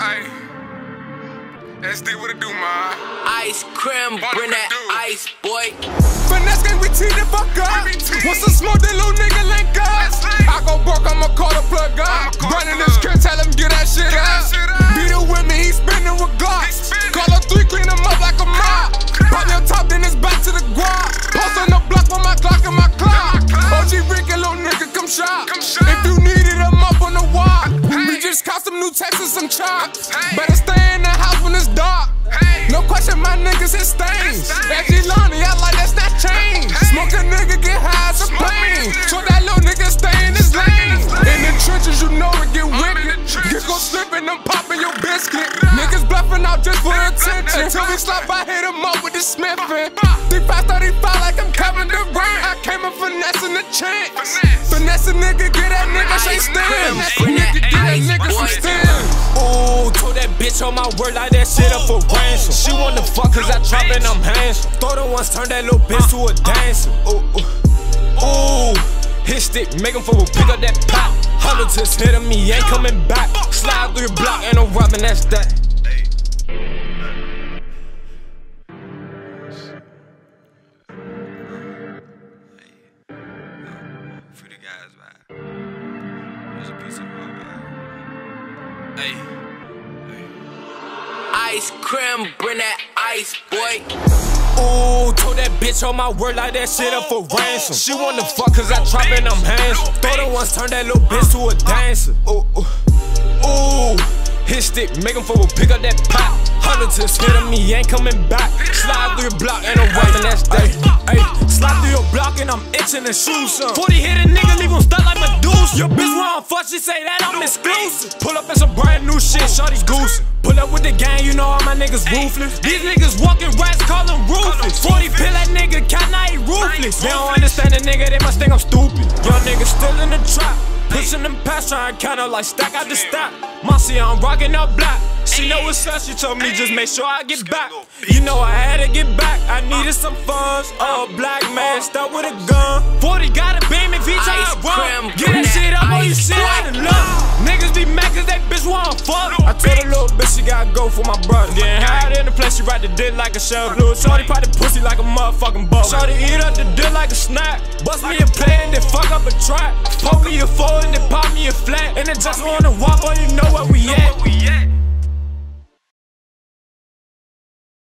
Ay. SD what it do, ma. Ice cream, bring that do. ice, boy. Finesse gang, we tee the fuck up. What's the smoke, that little nigga link up. Some. Better stay in the house when it's dark. No question, my niggas hit stains. That Lonnie, I like that's that change. Smoke a nigga, get high, some pain. So that little nigga stay in his lane. In the trenches, you know it get wicked. You go slipping, I'm popping your biscuit. Niggas bluffing out just for attention. Till we slap, I hit him up with the Smithing. 3535 like I'm Kevin Durant. I came in finessing the chance. Finesse a nigga, get that nigga straight stems. Bitch on my word like that shit up for ransom. She wanna fuck cause I trap and I'm handsome. Throw the ones, turn that little bitch to a dancer. Ooh, ooh, ooh. Hit stick, make him fool, pick up that pop. Hundred just hit him, he ain't coming back. Slide through your block, ain't no robbing, that's that. Free the guys, man. There's a piece of my vibe. Hey. Ice cream, bring that ice, boy. Ooh, told that bitch on my word like that shit up for ransom. She wanna fuck cause I trap and I'm handsome. Throw the ones, turn that little bitch to a dancer. Ooh, ooh, ooh. Hit stick, make him fool, pick up that pop. Hundred just hit him, he ain't coming back. Slide through your block, ain't no robbing, that's day. Hey, slide through your and I'm itching to shoot some. 40 hit a nigga, leave him stuck like Medusa. Your bitch want fuck, she say that I'm exclusive. Pull up in some brand new shit, shorty's goose. Pull up with the gang, you know all my niggas ruthless. These niggas walking rats, call them ruthless. 40 pill that nigga, can I ain't ruthless. They don't understand the nigga, they must think I'm stupid. Niggas still in the trap. Pushing them past, trying up like stack out the stack. Mossy, I'm rocking up black. She know what's up, she told me just make sure I get back. You know I had to get back, I needed some funds. Oh, black man, stuck with a gun. 40 got a beam if he try to run. Get that shit up on you shit out of luck. Niggas be mad cause that bitch wanna fuck. Gotta go for my brother. Getting high in the place, she ride the dick like a shovel. Little shorty pop the pussy like a motherfucking bubble. Shorty eat up the dick like a snack. Bust me a play and then fuck up a track. Poke me a four and then pop me a flat. And then just wanna walk on, you know where we at.